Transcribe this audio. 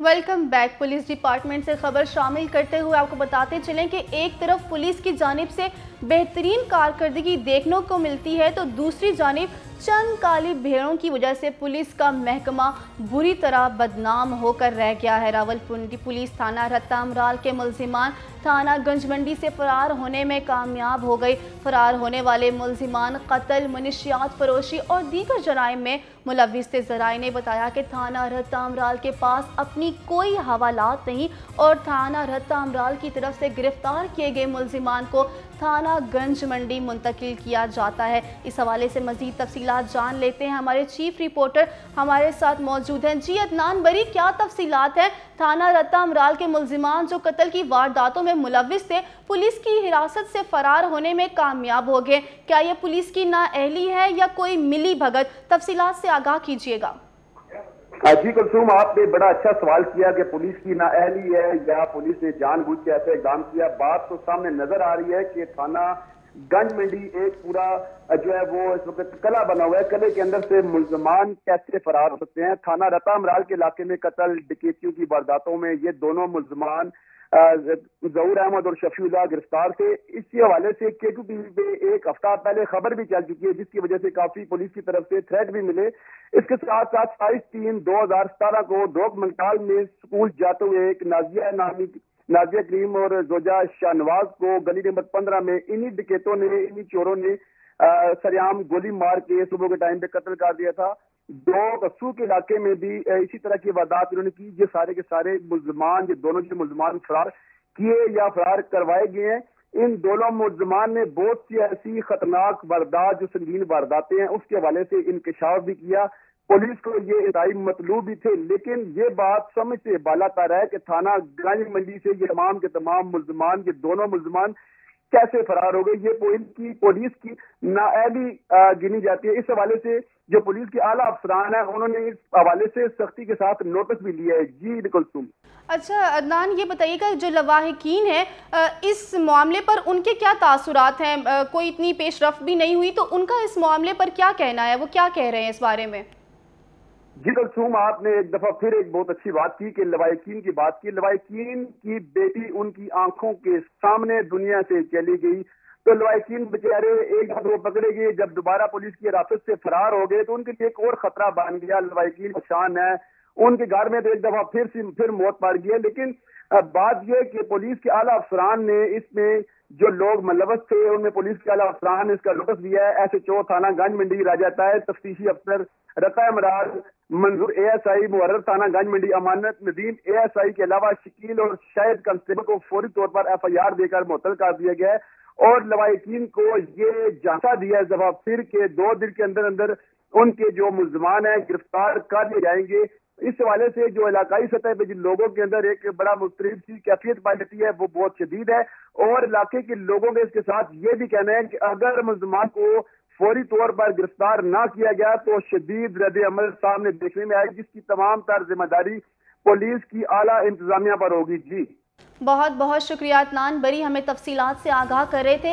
Welcome back police department سے خبر شامل کرتے ہوئے آپ کو بتاتے چلیں کہ ایک طرف پولیس کی جانب سے بہترین کارکردگی دیکھنے کو ملتی ہے تو دوسری جانب چند کالی بھیڑوں کی وجہ سے پولیس کا محکمہ بری طرح بدنام ہو کر رہ گیا ہے۔ راول پنڈی پولیس تھانہ رتہ امرال کے ملزمان تھانہ گنج منڈی سے فرار ہونے میں کامیاب ہو گئی فرار ہونے والے ملزمان قتل، منشیات، فروشی اور دیگر جرائم میں ملوث تھے۔ ذرائع نے بتایا کہ تھانہ رتہ امرال کے پاس اپنی کوئی حوالات نہیں اور تھانہ رتہ امرال کی طرف سے گرفتار کیے گئے ملزمان کو تھانہ اعلیٰ گنج منڈی منتقل کیا جاتا ہے۔ اس حوالے سے مزید تفصیلات جان لیتے ہیں۔ ہمارے چیف رپورٹر ہمارے ساتھ موجود ہیں۔ جی عدنان بری، کیا تفصیلات ہیں؟ تھانہ رتہ امرال کے ملزمان جو قتل کی وارداتوں میں ملوث تھے، پولیس کی حراست سے فرار ہونے میں کامیاب ہو گئے۔ کیا یہ پولیس کی نا اہلی ہے یا کوئی ملی بھگت؟ تفصیلات سے آگاہ کیجیے گا۔ جی کلسوم آپ نے بڑا اچھا سوال کیا کہ پولیس کی نااہلی ہے یا پولیس نے جان بوجھ کے ایسے اقدام کیا؟ بات تو سامنے نظر آ رہی ہے کہ تھانہ گنج منڈی ایک پورا جو ہے وہ اس وقت کلا بنا ہوا ہے۔ کلے کے اندر سے ملزمان کیسے فرار ہو سکتے ہیں؟ تھانہ رتا امرال کے علاقے میں قتل، ڈکیتیوں کی وارداتوں میں یہ دونوں ملزمان ظہور احمد اور شفیع اللہ گرفتار تھے۔ اس حوالے سے کے ٹو ٹی وی پہ ایک ہفتہ پہلے خبر بھی چل چکی ہے، جس کی وجہ سے کافی پولیس کی طرف سے تھریٹ بھی ملے۔ اس کے ساتھ ساتھ ستائیس تین دو ہزار ستارہ کو ڈوک منٹال میں اسکول جاتے ہوئے ایک نازیہ نامی، نازیہ کریم اور زوجہ شاہ نواز کو گلی نمبر پندرہ میں انہی ڈکیتوں نے، انہی چوروں نے سریام گولی مار کے صبح کے ٹائم پہ قتل کر دیا تھا۔ دو بسو کے علاقے میں بھی اسی طرح کی واردات انہوں نے کی، یہ سارے کے سارے ملزمان، یہ دونوں جو ملزمان فرار کیے یا فرار کروائے گئے ہیں، ان دونوں ملزمان نے بہت سی ایسی خطرناک واردات، جو سنگین وارداتیں ہیں، اس کے حوالے سے انکشاف بھی کیا۔ پولیس کو یہ انتہائی مطلوب بھی تھے، لیکن یہ بات سمجھ سے بالا رہا ہے کہ تھانہ گنج منڈی سے یہ تمام کے تمام ملزمان، یہ دونوں ملزمان کیسے فرار ہو گئے، یہ پولیس کی پولیس کی نا گنی جاتی ہے۔ اس حوالے سے جو پولیس کے اعلیٰ افسران ہیں انہوں نے اس حوالے سے سختی کے ساتھ نوٹس بھی لیا ہے۔ جی نکلسوم اچھا عدنان یہ بتائیے گا جو لواحقین ہیں اس معاملے پر ان کے کیا تاثرات ہیں؟ کوئی اتنی پیش رفت بھی نہیں ہوئی تو ان کا اس معاملے پر کیا کہنا ہے؟ وہ کیا کہہ رہے ہیں اس بارے میں؟ جی کلسوم آپ نے ایک دفعہ پھر ایک بہت اچھی بات کی کہ لوائقین کی بات کی۔ لوائقین کی بیٹی ان کی آنکھوں کے سامنے دنیا سے چلی گئی۔ تو لوائسین بیچارے ایک دفعہ پکڑے گئے، جب دوبارہ پولیس کی حراست سے فرار ہو گئے تو ان کے لیے ایک اور خطرہ بن گیا۔ لوائسین شان ہے۔ ان کے گھر میں تو ایک دفعہ پھر پھر موت پڑ گیا لیکن بات یہ کہ پولیس کے اعلیٰ افسران نے اس میں جو لوگ ملوث تھے، ان میں پولیس کے اعلیٰ افسران نے اس کا نوٹس دیا ہے۔ ایس ایچ او تھانہ گنج منڈی راجہ طاہر تفتیشی افسر رتا امراض منظور اے ایس آئی محرر تھانہ گنج منڈی امانت ندیم اے ایس آئی کے علاوہ شکیل اور شاید کانسٹیبل کو فوری طور پر ایف آئی آر دے کر معطل کر دیا گیا ہے۔ اور لوائقین کو یہ جانتا دیا ضوابطر کے دو دن کے اندر اندر ان کے جو ملزمان ہیں گرفتار کر لے جائیں گے۔ اس حوالے سے جو علاقائی سطح پہ جن لوگوں کے اندر ایک بڑا مختلف سی کیفیت پائی جاتی ہے، وہ بہت شدید ہے۔ اور علاقے کے لوگوں کے اس کے ساتھ یہ بھی کہنا ہے کہ اگر ملزمان کو فوری طور پر گرفتار نہ کیا گیا تو شدید رد عمل سامنے دیکھنے میں آئے جس کی تمام تر ذمہ داری پولیس کی اعلیٰ انتظامیہ پر ہوگی۔ جی۔ بہت بہت شکریہ اتنان بری ہمیں تفصیلات سے آگاہ کر رہے تھے۔